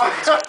That's what